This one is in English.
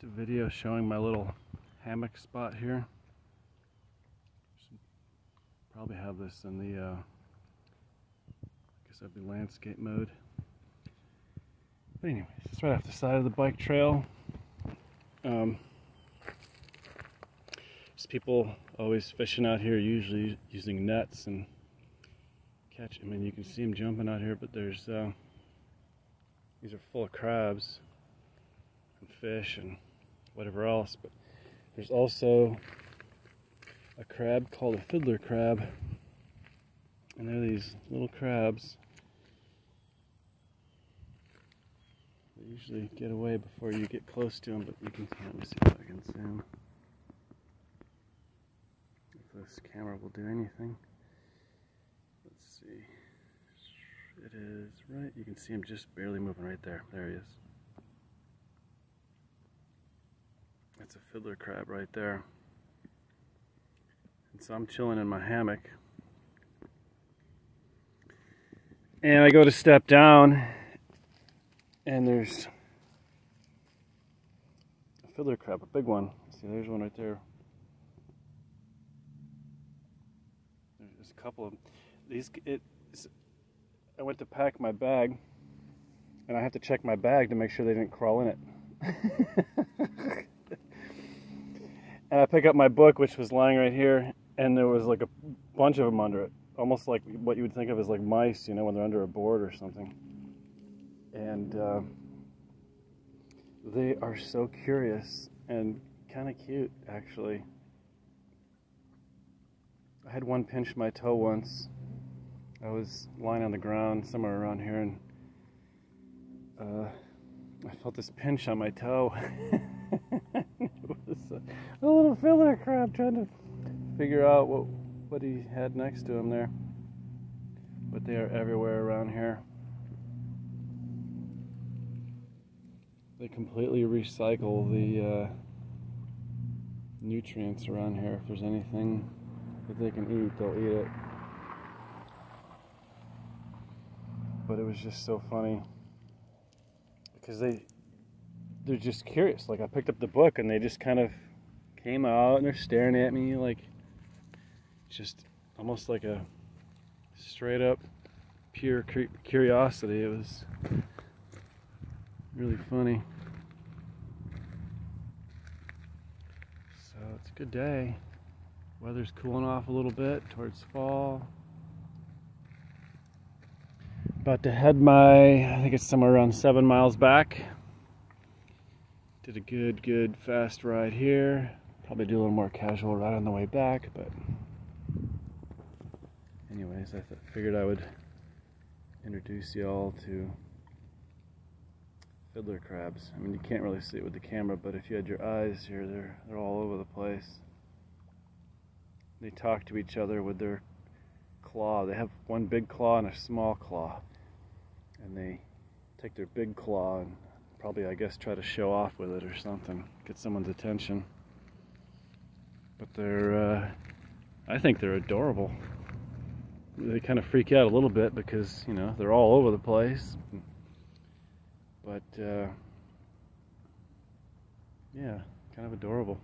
Just a video showing my little hammock spot here. Should probably have this in the, uh, I guess that'd be landscape mode. But anyways, it's right off the side of the bike trail. Um, there's people always fishing out here, usually using nets and catch. I mean, you can see them jumping out here, but there's uh, these are full of crabs and fish and whatever else. But there's also a crab called a fiddler crab, and they're these little crabs. They usually get away before you get close to them, but you can let me see if I can zoom. If this camera will do anything. Let's see. It is right. You can see him just barely moving right there. There he is. That's a fiddler crab right there. And so I'm chilling in my hammock. And I go to step down, and there's a fiddler crab, a big one. See, there's one right there. There's a couple of. These, it, I went to pack my bag, and I have to check my bag to make sure they didn't crawl in it. and I pick up my book, which was lying right here, and there was like a bunch of them under it, almost like what you would think of as like mice, you know, when they're under a board or something. And uh, they are so curious and kind of cute, actually. I had one pinch my toe once I was lying on the ground somewhere around here and uh, I felt this pinch on my toe. a, little fiddler crab trying to figure out what, what he had next to him there. But they are everywhere around here. They completely recycle the uh, nutrients around here. If there's anything that they can eat, they'll eat it. but it was just so funny because they they're just curious. Like I picked up the book and they just kind of came out and they're staring at me like just almost like a straight up pure curiosity. It was really funny. So it's a good day. Weather's cooling off a little bit towards fall. About to head my, I think it's somewhere around seven miles back. Did a good, good fast ride here. Probably do a little more casual ride on the way back, but anyways, I figured I would introduce y'all to fiddler crabs. I mean, you can't really see it with the camera, but if you had your eyes here, they're, they're all over the place. They talk to each other with their claw. They have one big claw and a small claw and they take their big claw and probably, I guess, try to show off with it or something, get someone's attention. But they're, uh, I think they're adorable. They kind of freak out a little bit because, you know, they're all over the place. But, uh, yeah, kind of adorable.